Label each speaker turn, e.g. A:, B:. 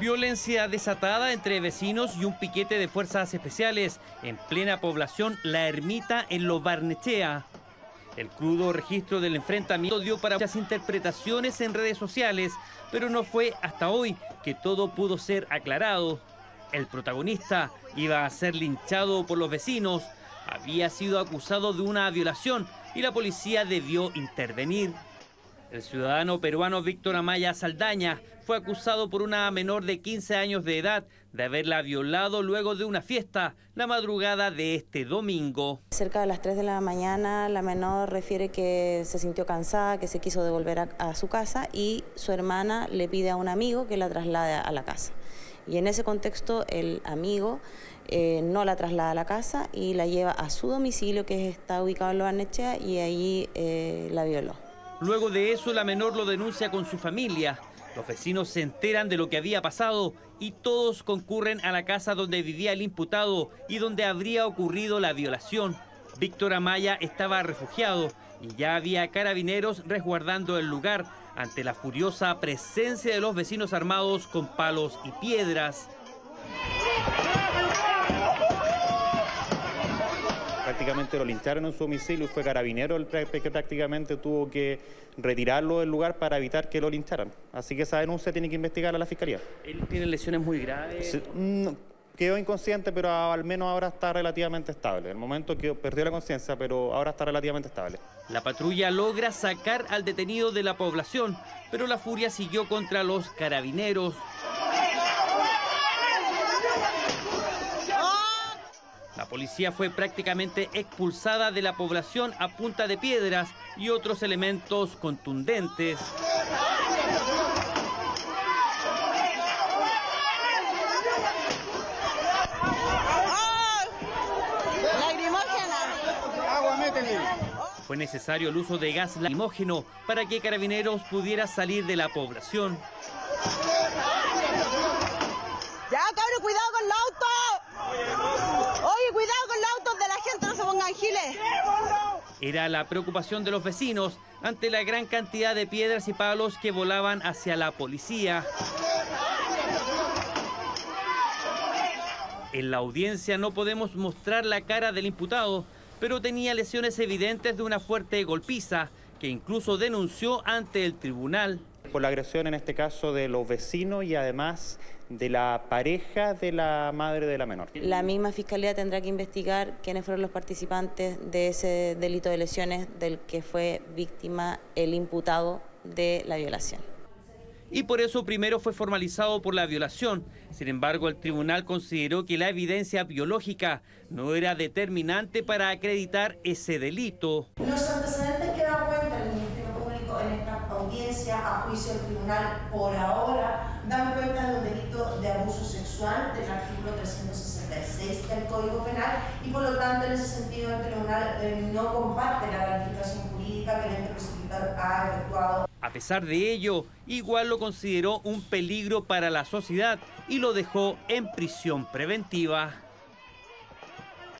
A: Violencia desatada entre vecinos y un piquete de fuerzas especiales en plena población La Ermita en Lo Barnechea. El crudo registro del enfrentamiento dio para muchas interpretaciones en redes sociales, pero no fue hasta hoy que todo pudo ser aclarado. El protagonista iba a ser linchado por los vecinos, había sido acusado de una violación y la policía debió intervenir. El ciudadano peruano Víctor Amaya Saldaña fue acusado por una menor de 15 años de edad de haberla violado luego de una fiesta la madrugada de este domingo.
B: Cerca de las 3 de la mañana la menor refiere que se sintió cansada, que se quiso devolver a, su casa y su hermana le pide a un amigo que la traslade a la casa. Y en ese contexto el amigo eh, no la traslada a la casa y la lleva a su domicilio que está ubicado en Loarnechea y ahí eh, la violó.
A: Luego de eso, la menor lo denuncia con su familia. Los vecinos se enteran de lo que había pasado y todos concurren a la casa donde vivía el imputado y donde habría ocurrido la violación. Víctor Amaya estaba refugiado y ya había carabineros resguardando el lugar ante la furiosa presencia de los vecinos armados con palos y piedras.
C: Prácticamente lo lincharon en su domicilio y fue carabinero el que prácticamente tuvo que retirarlo del lugar para evitar que lo lincharan. Así que esa denuncia tiene que investigar a la Fiscalía.
A: ¿Él tiene lesiones muy graves?
C: Quedó inconsciente, pero al menos ahora está relativamente estable. El momento que perdió la conciencia, pero ahora está relativamente estable.
A: La patrulla logra sacar al detenido de la población, pero la furia siguió contra los carabineros. La policía fue prácticamente expulsada de la población a punta de piedras y otros elementos contundentes. Fue necesario el uso de gas lacrimógeno para que Carabineros pudiera salir de la población.
D: Giles.
A: Era la preocupación de los vecinos ante la gran cantidad de piedras y palos que volaban hacia la policía. En la audiencia no podemos mostrar la cara del imputado, pero tenía lesiones evidentes de una fuerte golpiza que incluso denunció ante el tribunal
C: por la agresión en este caso de los vecinos y además de la pareja de la madre de la menor.
B: La misma fiscalía tendrá que investigar quiénes fueron los participantes de ese delito de lesiones del que fue víctima el imputado de la violación.
A: Y por eso primero fue formalizado por la violación. Sin embargo, el tribunal consideró que la evidencia biológica no era determinante para acreditar ese delito.
E: Los antecedentes que da cuenta el Ministerio Público en esta audiencia a juicio del tribunal por ahora dan cuenta de un delito de abuso sexual del artículo 366 del Código Penal y por lo tanto en ese sentido el tribunal eh, no comparte la calificación jurídica que el ente prosecutor ha efectuado.
A: A pesar de ello, igual lo consideró un peligro para la sociedad y lo dejó en prisión preventiva.